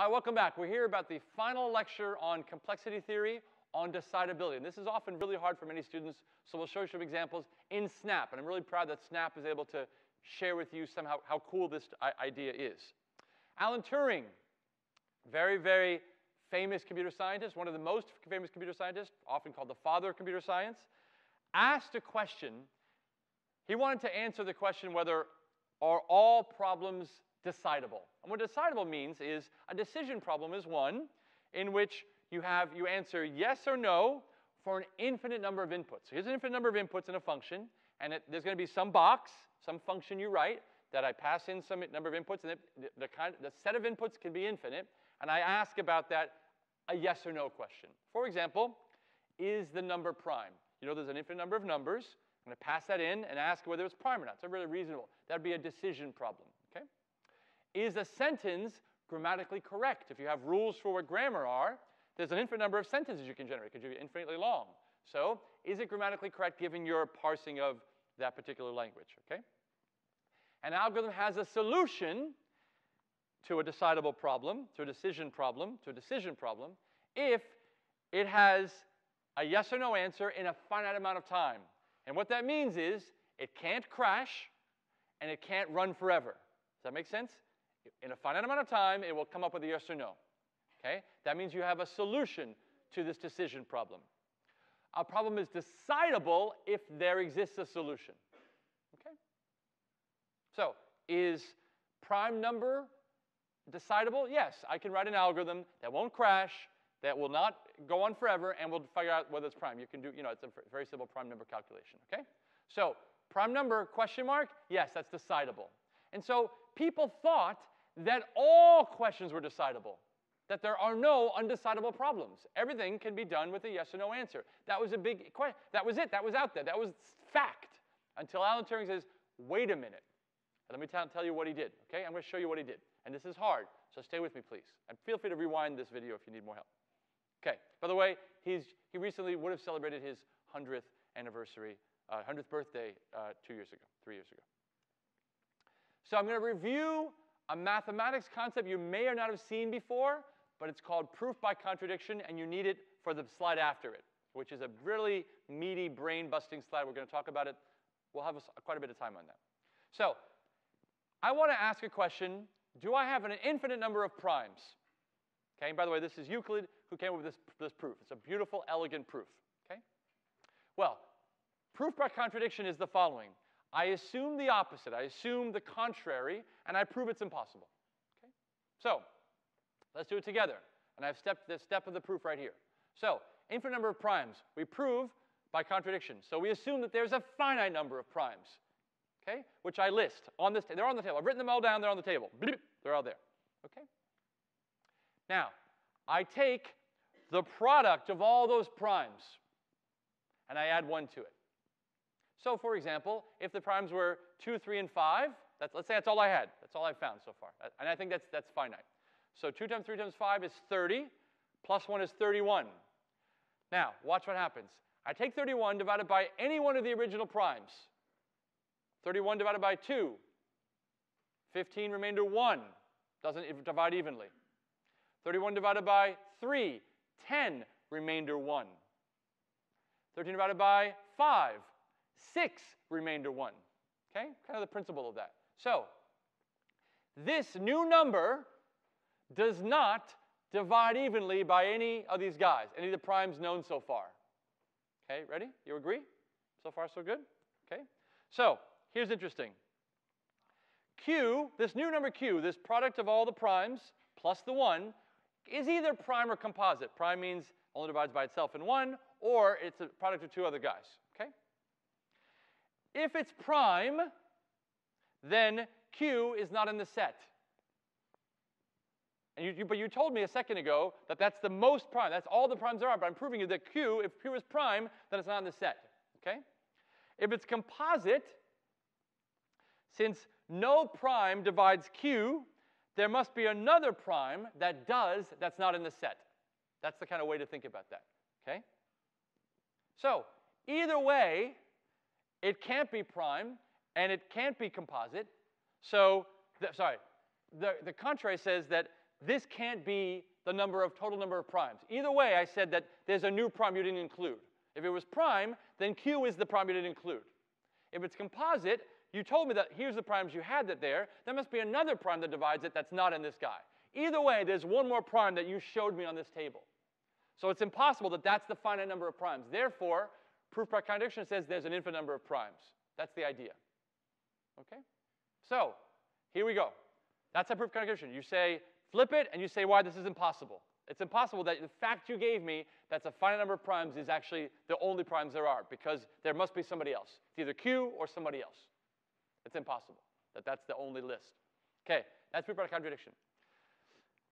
Right, welcome back. We're here about the final lecture on complexity theory on decidability. And this is often really hard for many students, so we'll show you some examples in SNAP. And I'm really proud that SNAP is able to share with you somehow how cool this idea is. Alan Turing, very, very famous computer scientist, one of the most famous computer scientists, often called the father of computer science, asked a question. He wanted to answer the question whether are all problems decidable. And what decidable means is a decision problem is one in which you have you answer yes or no for an infinite number of inputs. So here's an infinite number of inputs in a function, and it, there's going to be some box, some function you write that I pass in some number of inputs, and the, the, kind, the set of inputs can be infinite, and I ask about that a yes or no question. For example, is the number prime? You know there's an infinite number of numbers. I'm going to pass that in and ask whether it's prime or not. It's really reasonable. That would be a decision problem. Is a sentence grammatically correct? If you have rules for what grammar are, there's an infinite number of sentences you can generate. It could be infinitely long. So is it grammatically correct given your parsing of that particular language? Okay? An algorithm has a solution to a decidable problem, to a decision problem, to a decision problem, if it has a yes or no answer in a finite amount of time. And what that means is it can't crash and it can't run forever. Does that make sense? In a finite amount of time, it will come up with a yes or no. Okay? That means you have a solution to this decision problem. A problem is decidable if there exists a solution. Okay? So, is prime number decidable? Yes, I can write an algorithm that won't crash, that will not go on forever, and we'll figure out whether it's prime. You can do, you know, it's a very simple prime number calculation, okay? So, prime number, question mark? Yes, that's decidable. And so, people thought that all questions were decidable, that there are no undecidable problems. Everything can be done with a yes or no answer. That was a big question. That was it. That was out there. That was fact. Until Alan Turing says, wait a minute. Let me tell you what he did, okay? I'm going to show you what he did. And this is hard, so stay with me, please. And feel free to rewind this video if you need more help. Okay, by the way, he's, he recently would have celebrated his 100th anniversary, uh, 100th birthday uh, two years ago, three years ago. So I'm going to review a mathematics concept you may or not have seen before, but it's called proof by contradiction, and you need it for the slide after it, which is a really meaty, brain-busting slide. We're going to talk about it. We'll have a, quite a bit of time on that. So I want to ask a question do I have an infinite number of primes? Okay, and by the way, this is Euclid who came up with this, this proof. It's a beautiful, elegant proof. Okay? Well, proof by contradiction is the following. I assume the opposite. I assume the contrary, and I prove it's impossible. Okay? So, let's do it together. And I've stepped this step of the proof right here. So, infinite number of primes. We prove by contradiction. So we assume that there's a finite number of primes okay, which I list on this. They're on the table. I've written them all down. They're on the table. They're all there. Okay. Now, I take the product of all those primes, and I add one to it. So, for example, if the primes were 2, 3, and 5, that's, let's say that's all I had. That's all I've found so far. And I think that's, that's finite. So 2 times 3 times 5 is 30, plus 1 is 31. Now, watch what happens. I take 31 divided by any one of the original primes. 31 divided by 2. 15 remainder 1. Doesn't divide evenly. 31 divided by 3. 10 remainder 1. 13 divided by 5. 6 remainder 1. Okay? Kind of the principle of that. So, this new number does not divide evenly by any of these guys, any of the primes known so far. Okay, ready? You agree? So far, so good? Okay? So, here's interesting. Q, this new number Q, this product of all the primes plus the 1, is either prime or composite. Prime means only divides by itself in 1, or it's a product of two other guys. Okay? If it's prime, then Q is not in the set. And you, you, but you told me a second ago that that's the most prime. That's all the primes there are. But I'm proving you that Q, if Q is prime, then it's not in the set. Okay? If it's composite, since no prime divides Q, there must be another prime that does that's not in the set. That's the kind of way to think about that. Okay? So, either way, it can't be prime and it can't be composite. So, the, sorry, the, the contrary says that this can't be the number of total number of primes. Either way, I said that there's a new prime you didn't include. If it was prime, then Q is the prime you didn't include. If it's composite, you told me that here's the primes you had that there. There must be another prime that divides it that's not in this guy. Either way, there's one more prime that you showed me on this table. So it's impossible that that's the finite number of primes. Therefore, proof by contradiction says there's an infinite number of primes. That's the idea. Okay? So, here we go. That's a proof by contradiction. You say, flip it, and you say why this is impossible. It's impossible that the fact you gave me that's a finite number of primes is actually the only primes there are because there must be somebody else. It's either Q or somebody else. It's impossible that that's the only list. Okay, that's proof by contradiction.